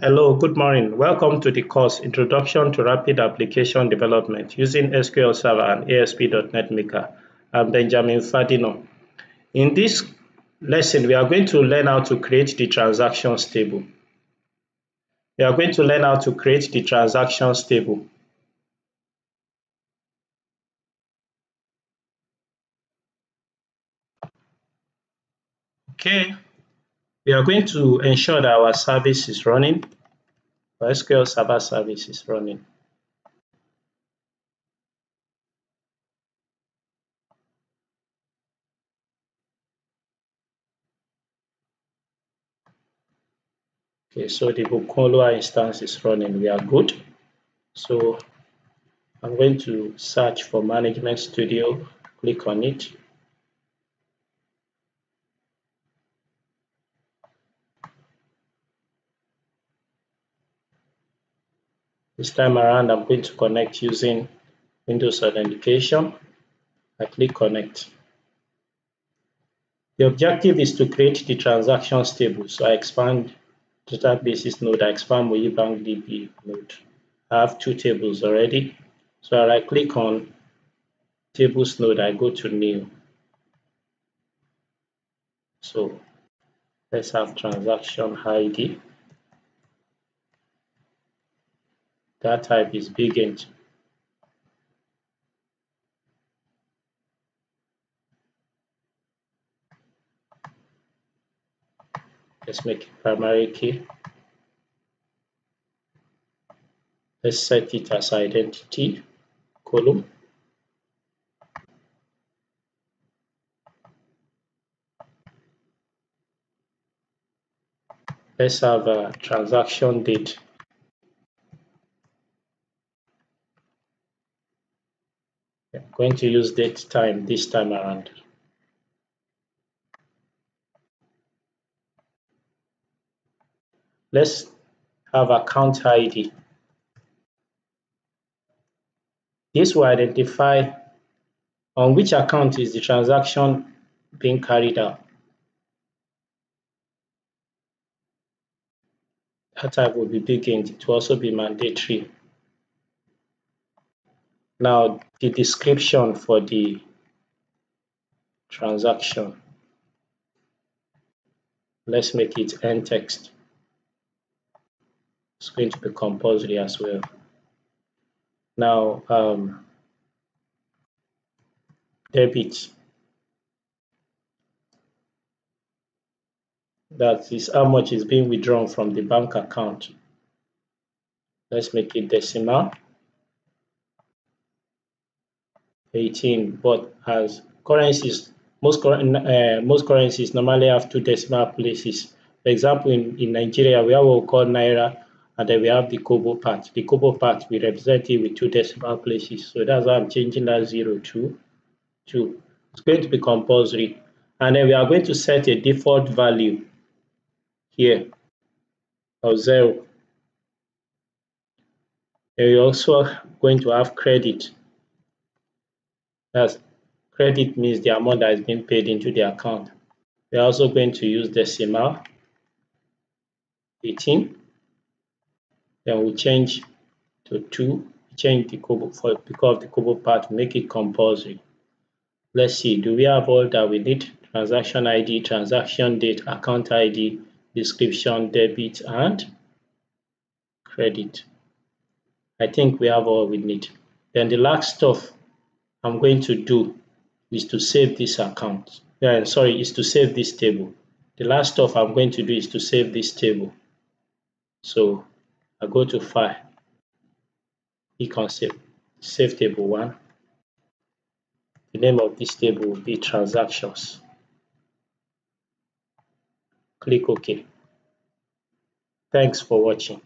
Hello, good morning. Welcome to the course Introduction to Rapid Application Development using SQL Server and ASP.NET Maker. I'm Benjamin Fadina. In this lesson, we are going to learn how to create the transactions table. We are going to learn how to create the transactions table. Okay, we are going to ensure that our service is running, our SQL Server service is running. Okay, so the Bokoloa instance is running, we are good. So I'm going to search for Management Studio, click on it. This time around, I'm going to connect using Windows Authentication. I click Connect. The objective is to create the transactions table. So I expand databases node, I expand Bank DB node. I have two tables already. So I click on tables node, I go to new. So let's have transaction ID. That type is big int. Let's make it primary key. Let's set it as identity column. Let's have a transaction date I'm going to use date time this time around. Let's have account ID. This will identify on which account is the transaction being carried out. That type will be big. It will also be mandatory. Now the description for the transaction. Let's make it ntext. It's going to be compulsory as well. Now um, debit. That is how much is being withdrawn from the bank account. Let's make it decimal. 18 but as currencies most uh, most currencies normally have two decimal places. For example in, in Nigeria we have what we call naira and then we have the kobo part. The kobo part we represent it with two decimal places. So that's why I'm changing that 0 to 2 it's going to be compulsory. And then we are going to set a default value here of 0 and we're also going to have credit that's credit means the amount that is being paid into the account. We're also going to use decimal 18. Then we'll change to 2. Change the Kobo for because of the Kobo part, make it compulsory. Let's see, do we have all that we need? Transaction ID, transaction date, account ID, description, debit, and credit. I think we have all we need. Then the last stuff I'm going to do is to save this account. Yeah, sorry, is to save this table. The last stuff I'm going to do is to save this table. So I go to File, click Save, Save Table 1. The name of this table will be Transactions. Click OK. Thanks for watching.